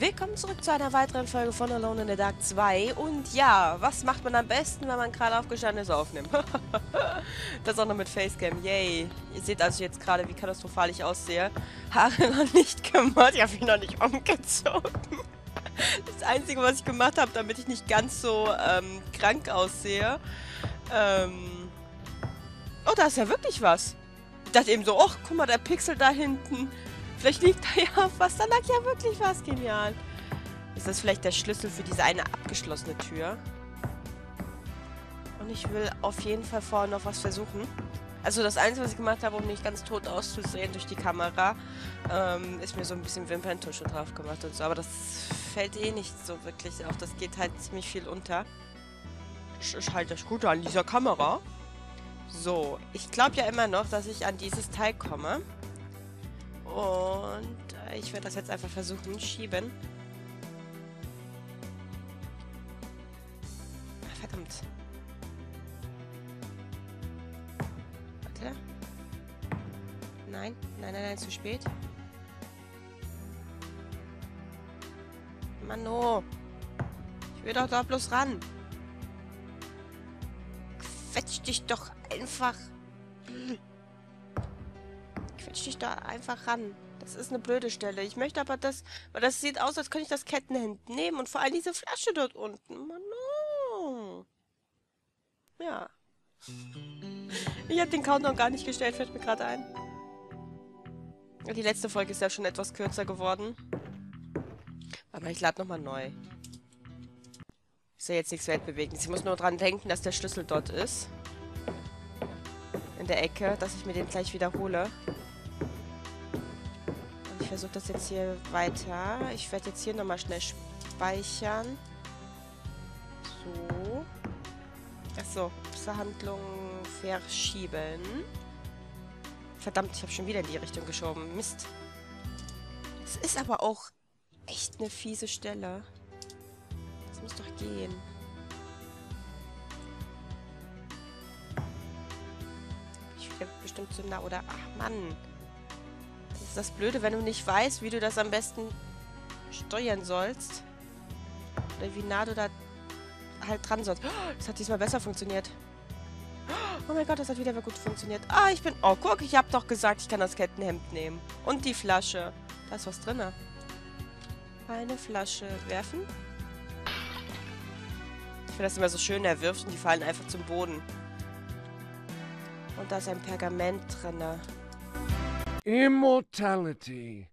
Willkommen zurück zu einer weiteren Folge von Alone in the Dark 2. Und ja, was macht man am besten, wenn man gerade aufgestanden ist, aufnimmt? das auch noch mit Facecam, yay. Ihr seht also jetzt gerade, wie katastrophal ich aussehe. Haare noch nicht gemacht, ich habe ihn noch nicht umgezogen. Das Einzige, was ich gemacht habe, damit ich nicht ganz so ähm, krank aussehe. Ähm oh, da ist ja wirklich was. Ich dachte eben so, ach, guck mal, der Pixel da hinten. Vielleicht liegt da ja was. Da lag ja wirklich was. Genial. Ist das vielleicht der Schlüssel für diese eine abgeschlossene Tür? Und ich will auf jeden Fall vorher noch was versuchen. Also das Einzige, was ich gemacht habe, um nicht ganz tot auszusehen durch die Kamera, ähm, ist mir so ein bisschen Wimperntusche drauf gemacht und so. Aber das fällt eh nicht so wirklich auf. Das geht halt ziemlich viel unter. Ich halte das Gute an dieser Kamera. So, ich glaube ja immer noch, dass ich an dieses Teil komme. Und äh, ich werde das jetzt einfach versuchen. Schieben. Ah, verdammt. Warte. Nein, nein, nein, nein, zu spät. Mano. Ich will doch da bloß ran. Quetsch dich doch einfach quetsch dich da einfach ran. Das ist eine blöde Stelle. Ich möchte aber das, weil das sieht aus, als könnte ich das Kettenhemd nehmen. Und vor allem diese Flasche dort unten. Mano. Ja. Ich habe den Countdown gar nicht gestellt, fällt mir gerade ein. Die letzte Folge ist ja schon etwas kürzer geworden. Aber ich lade nochmal neu. Ist ja jetzt nichts Weltbewegendes. Ich muss nur dran denken, dass der Schlüssel dort ist. In der Ecke, dass ich mir den gleich wiederhole versuche das jetzt hier weiter. Ich werde jetzt hier nochmal schnell speichern. So. Achso, Handlung verschieben. Verdammt, ich habe schon wieder in die Richtung geschoben. Mist. Es ist aber auch echt eine fiese Stelle. Das muss doch gehen. Ich bin bestimmt zu nah, oder? Ach, Mann ist das Blöde, wenn du nicht weißt, wie du das am besten steuern sollst. Oder wie nah du da halt dran sollst. Das hat diesmal besser funktioniert. Oh mein Gott, das hat wieder gut funktioniert. Ah, ich bin... Oh, guck, ich habe doch gesagt, ich kann das Kettenhemd nehmen. Und die Flasche. Da ist was drin. Eine Flasche werfen. Ich finde das immer so schön, er wirft und die fallen einfach zum Boden. Und da ist ein Pergament drin. Immortality.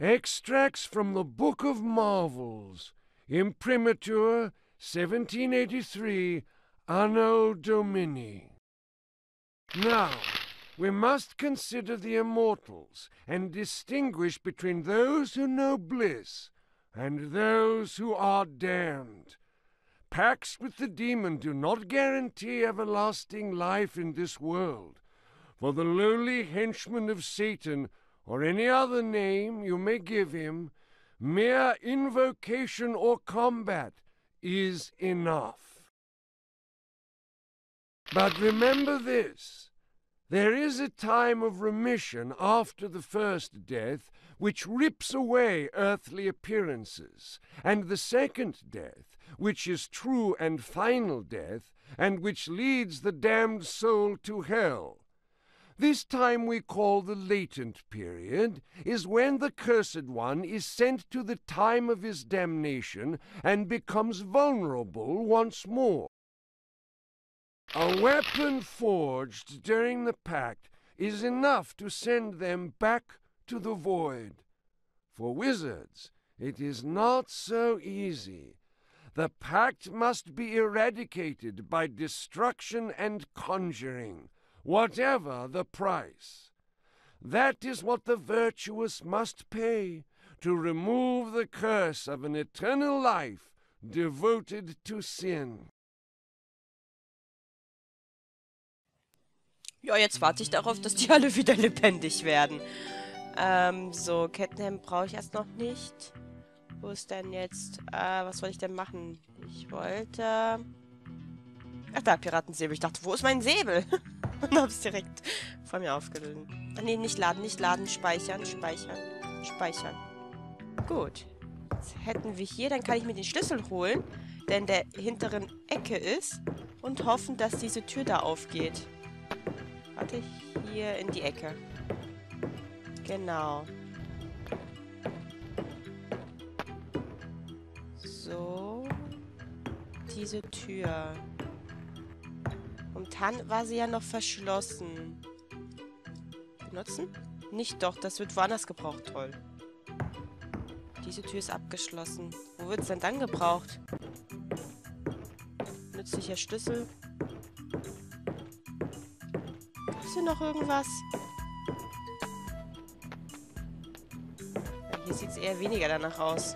Extracts from the Book of Marvels. Imprimatur 1783 Anno Domini. Now, we must consider the immortals and distinguish between those who know bliss and those who are damned. Pacts with the demon do not guarantee everlasting life in this world for the lowly henchman of Satan, or any other name you may give him, mere invocation or combat is enough. But remember this there is a time of remission after the first death, which rips away earthly appearances, and the second death, which is true and final death, and which leads the damned soul to hell. This time we call the latent period, is when the cursed one is sent to the time of his damnation and becomes vulnerable once more. A weapon forged during the pact is enough to send them back to the void. For wizards, it is not so easy. The pact must be eradicated by destruction and conjuring whatever the price. That is what the virtuous must pay to remove the curse of an eternal life devoted to sin. Ja, jetzt warte ich darauf, dass die alle wieder lebendig werden. Ähm, so, Kettenhemd brauche ich erst noch nicht. Wo ist denn jetzt... Äh, was soll ich denn machen? Ich wollte... Ach, da, Piratensäbel. Ich dachte, wo ist mein Säbel? Und hab's direkt vor mir aufgeladen. Ah, nee, nicht laden, nicht laden. Speichern, speichern, speichern. Gut. Jetzt hätten wir hier, dann kann ich mir den Schlüssel holen, der in der hinteren Ecke ist und hoffen, dass diese Tür da aufgeht. Warte, hier in die Ecke. Genau. So. Diese Tür. Momentan war sie ja noch verschlossen. Benutzen? Nicht doch, das wird woanders gebraucht. Toll. Diese Tür ist abgeschlossen. Wo wird es denn dann gebraucht? Nützlicher Schlüssel. Es hier noch irgendwas? Hier sieht es eher weniger danach aus.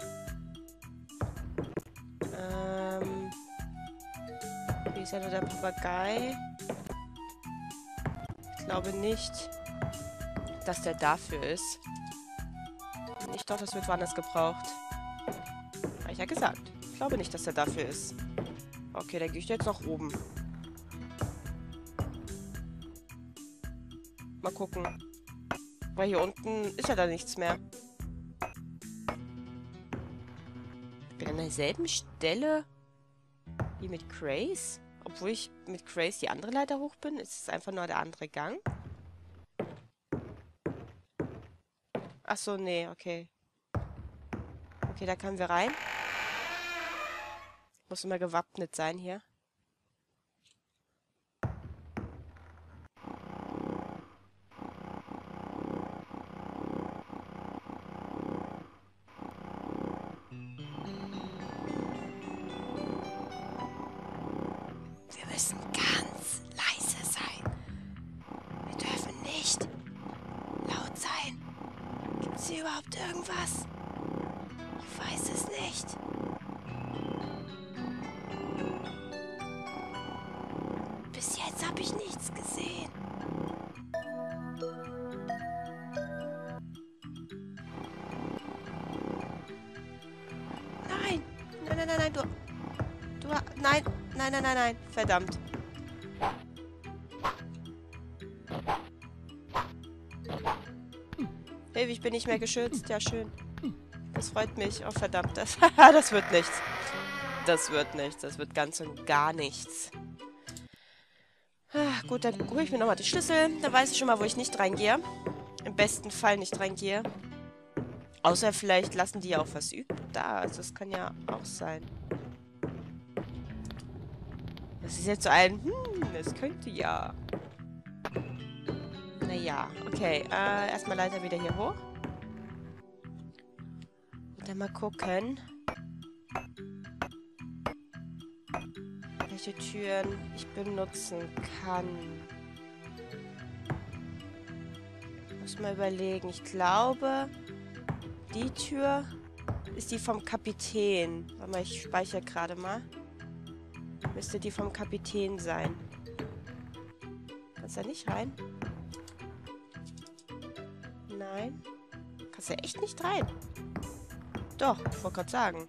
Ja nur der Papagei. Ich glaube nicht, dass der dafür ist. Ich glaube, das wird woanders gebraucht. Habe ich ja gesagt. Ich glaube nicht, dass er dafür ist. Okay, dann gehe ich jetzt nach oben. Mal gucken. Weil hier unten ist ja da nichts mehr. Ich bin an derselben Stelle wie mit Grace. Obwohl ich mit Grace die andere Leiter hoch bin, ist es einfach nur der andere Gang. Ach so, nee, okay. Okay, da können wir rein. Muss immer gewappnet sein hier. Jetzt habe ich nichts gesehen. Nein, nein, nein, nein, nein, du, du, nein, nein, nein, nein, nein, verdammt. Hilfe, ich bin nicht mehr geschützt. Ja, schön. Das freut mich. Oh, verdammt. Das, das wird nichts. Das wird nichts. Das wird ganz und gar nichts. Gut, dann hole ich mir nochmal die Schlüssel. Dann weiß ich schon mal, wo ich nicht reingehe. Im besten Fall nicht reingehe. Außer vielleicht lassen die ja auch was üben da. Also das kann ja auch sein. Das ist jetzt so ein, hm, es könnte ja. Naja, okay. Äh, erstmal Leiter wieder hier hoch. Und dann mal gucken. Welche Türen ich benutzen kann. Muss mal überlegen. Ich glaube, die Tür ist die vom Kapitän. Warte mal, ich speichere gerade mal. Müsste die vom Kapitän sein. Kannst du da nicht rein? Nein. Kannst du echt nicht rein? Doch, ich wollte gerade sagen.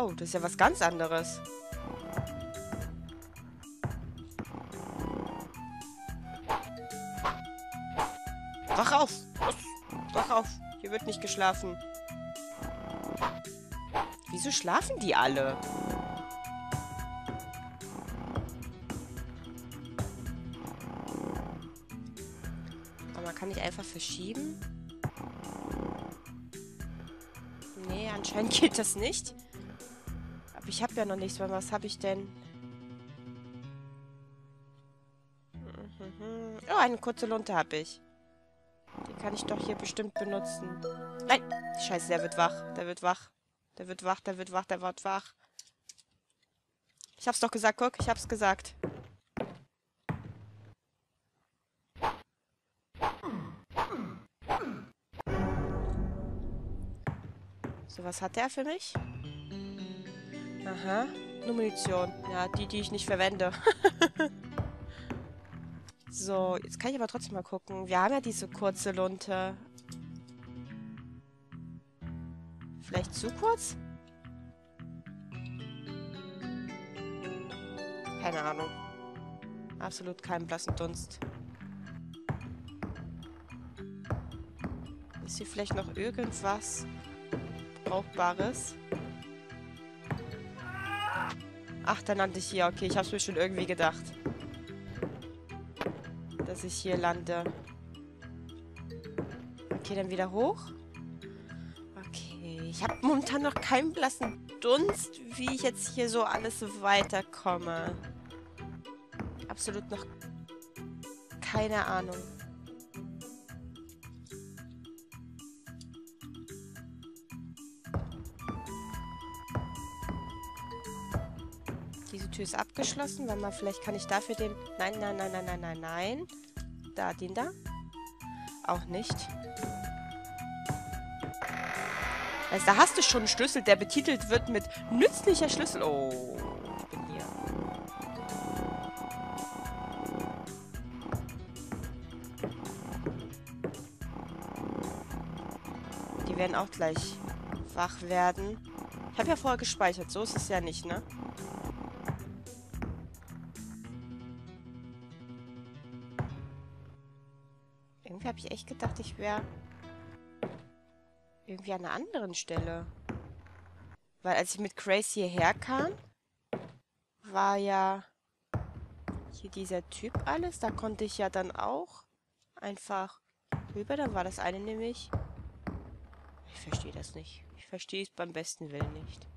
Oh, das ist ja was ganz anderes. Wach auf! Wach auf! Hier wird nicht geschlafen. Wieso schlafen die alle? Aber kann ich einfach verschieben? Nee, anscheinend geht das nicht. Ich habe ja noch nichts. Weil was habe ich denn? Oh, eine kurze Lunte habe ich. Die kann ich doch hier bestimmt benutzen. Nein! Scheiße, der wird wach. Der wird wach. Der wird wach, der wird wach, der wird wach. Ich hab's doch gesagt, guck, ich hab's gesagt. So, was hat der für mich? Aha, nur Munition. Ja, die, die ich nicht verwende. so, jetzt kann ich aber trotzdem mal gucken. Wir haben ja diese kurze Lunte. Vielleicht zu kurz? Keine Ahnung. Absolut keinen blassen Dunst. Ist hier vielleicht noch irgendwas Brauchbares? Ach, da nannte ich hier. Okay, ich hab's mir schon irgendwie gedacht. Dass ich hier lande. Okay, dann wieder hoch. Okay, ich habe momentan noch keinen blassen Dunst, wie ich jetzt hier so alles weiterkomme. Absolut noch keine Ahnung. Diese Tür ist abgeschlossen. Warte mal, vielleicht kann ich dafür den... Nein, nein, nein, nein, nein, nein, nein. Da, den da. Auch nicht. Also da hast du schon einen Schlüssel, der betitelt wird mit nützlicher Schlüssel. Oh, ich bin hier. Die werden auch gleich wach werden. Ich habe ja vorher gespeichert, so ist es ja nicht, ne? Irgendwie habe ich echt gedacht, ich wäre irgendwie an einer anderen Stelle. Weil als ich mit Grace hierher kam, war ja hier dieser Typ alles. Da konnte ich ja dann auch einfach rüber. Da war das eine nämlich... Ich verstehe das nicht. Ich verstehe es beim besten Willen nicht.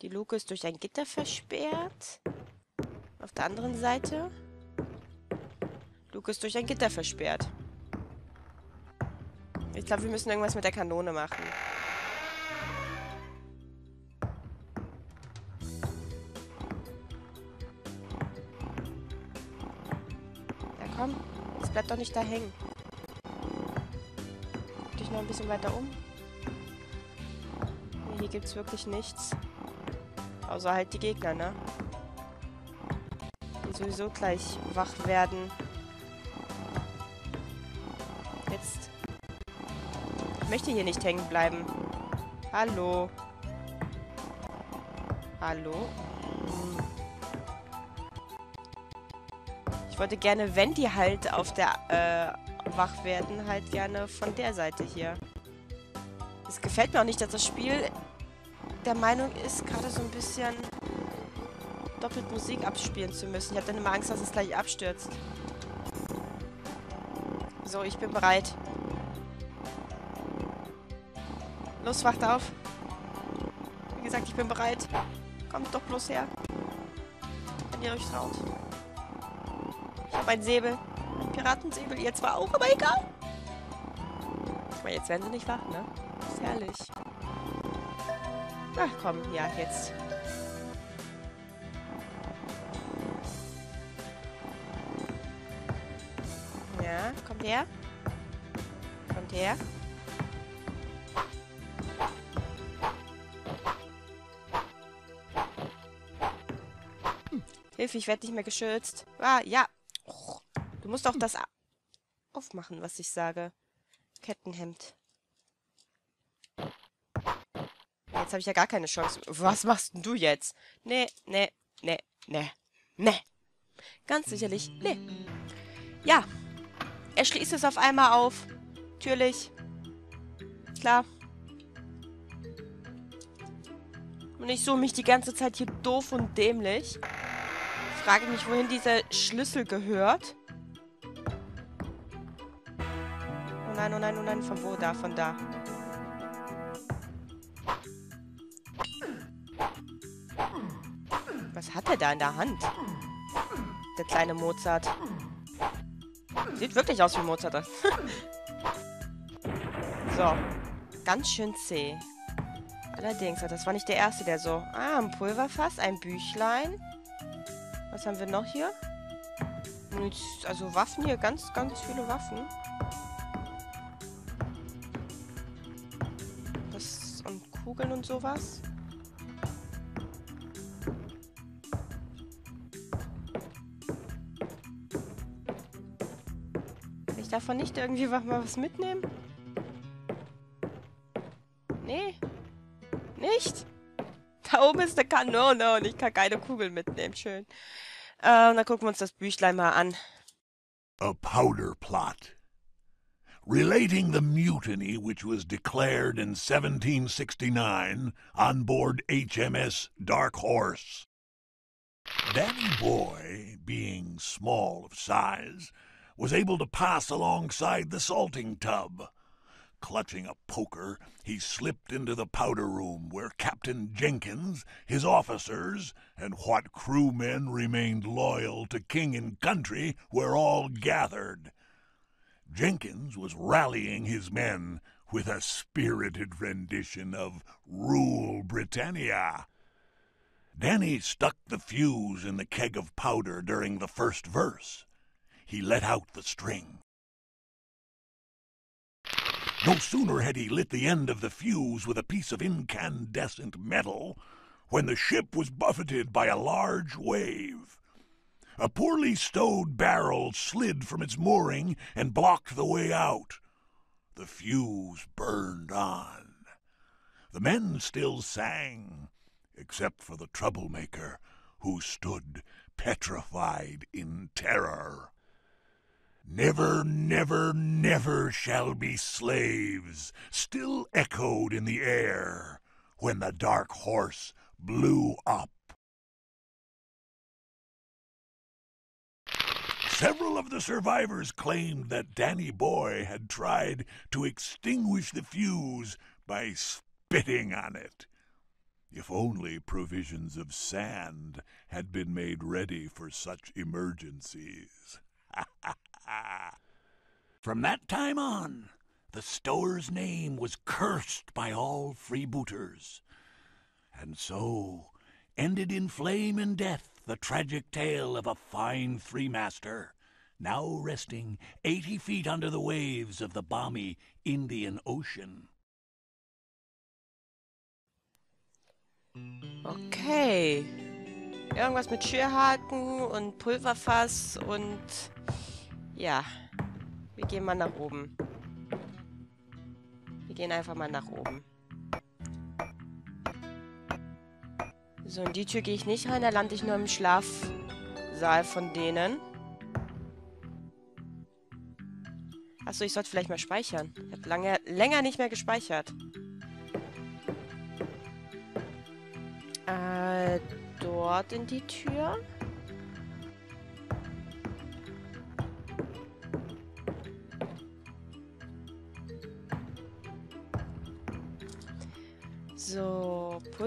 Die Luke ist durch ein Gitter versperrt. Auf der anderen Seite... Luke ist durch ein Gitter versperrt. Ich glaube, wir müssen irgendwas mit der Kanone machen. Ja, komm. Jetzt bleibt doch nicht da hängen. Guck dich noch ein bisschen weiter um. Nee, hier gibt's wirklich nichts. Außer halt die Gegner, ne? Die sowieso gleich wach werden. Möchte hier nicht hängen bleiben. Hallo. Hallo? Ich wollte gerne, wenn die halt auf der äh, wach werden, halt gerne von der Seite hier. Es gefällt mir auch nicht, dass das Spiel der Meinung ist, gerade so ein bisschen doppelt Musik abspielen zu müssen. Ich habe dann immer Angst, dass es gleich abstürzt. So, ich bin bereit. Los, wacht auf. Wie gesagt, ich bin bereit. Kommt doch bloß her. Wenn ihr euch traut. Ich habe ein Säbel. Ein Piratensäbel. Ihr zwar auch, aber egal. Aber jetzt werden sie nicht wach, ne? Ist herrlich. Ach komm, ja, jetzt. Ja, kommt her. Kommt her. Hilfe, ich werde nicht mehr geschützt. Ah, ja. Du musst auch das aufmachen, was ich sage. Kettenhemd. Jetzt habe ich ja gar keine Chance. Was machst denn du jetzt? Nee, nee, nee, nee, nee. Ganz sicherlich, nee. Ja. Er schließt es auf einmal auf. Natürlich. Klar. Und ich suche mich die ganze Zeit hier doof und dämlich frage mich, wohin dieser Schlüssel gehört. Oh nein, oh nein, oh nein. Von wo? Da, von da. Was hat er da in der Hand? Der kleine Mozart. Sieht wirklich aus wie Mozart. so. Ganz schön zäh. Allerdings, das war nicht der erste, der so... Ah, ein Pulverfass, ein Büchlein. Was haben wir noch hier? Also Waffen hier, ganz, ganz viele Waffen. Das und Kugeln und sowas. Kann ich davon nicht irgendwie mal was mitnehmen? Nee. Nicht? Da oben ist eine Kanone und ich kann keine Kugeln mitnehmen. Schön. Äh, dann gucken wir uns das Büchlein mal an. A powder plot. Relating the mutiny which was declared in 1769 on board HMS Dark Horse. Danny Boy, being small of size, was able to pass alongside the salting tub. Clutching a poker, he slipped into the powder room where Captain Jenkins, his officers, and what crewmen remained loyal to king and country were all gathered. Jenkins was rallying his men with a spirited rendition of Rule Britannia. Danny stuck the fuse in the keg of powder during the first verse. He let out the string. No sooner had he lit the end of the fuse with a piece of incandescent metal when the ship was buffeted by a large wave. A poorly stowed barrel slid from its mooring and blocked the way out. The fuse burned on. The men still sang, except for the troublemaker, who stood petrified in terror. Never, never, never shall be slaves, still echoed in the air when the dark horse blew up. Several of the survivors claimed that Danny Boy had tried to extinguish the fuse by spitting on it. If only provisions of sand had been made ready for such emergencies. From that time on, the stower's name was cursed by all freebooters. And so ended in flame and death the tragic tale of a fine three master, now resting eighty feet under the waves of the balmy Indian Ocean. Okay. Irgendwas mit Schürhaken und Pulverfass und... Ja. Wir gehen mal nach oben. Wir gehen einfach mal nach oben. So, in die Tür gehe ich nicht rein. Da lande ich nur im Schlafsaal von denen. Achso, ich sollte vielleicht mal speichern. Ich habe lange, länger nicht mehr gespeichert. Äh, dort in die Tür.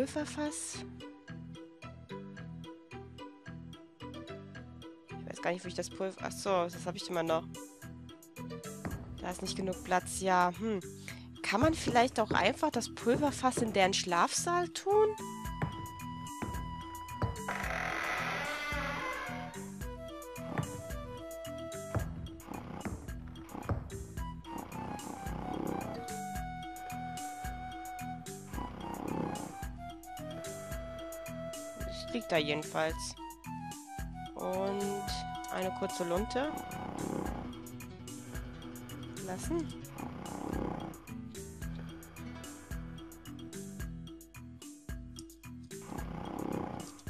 Pulverfass. Ich weiß gar nicht, wo ich das Pulver... Achso, das habe ich immer noch. Da ist nicht genug Platz. Ja, hm. Kann man vielleicht auch einfach das Pulverfass in deren Schlafsaal tun? Es liegt da jedenfalls. Und eine kurze Lunte. Lassen.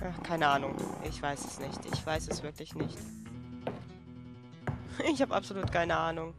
Ach, keine Ahnung. Ich weiß es nicht. Ich weiß es wirklich nicht. Ich habe absolut keine Ahnung.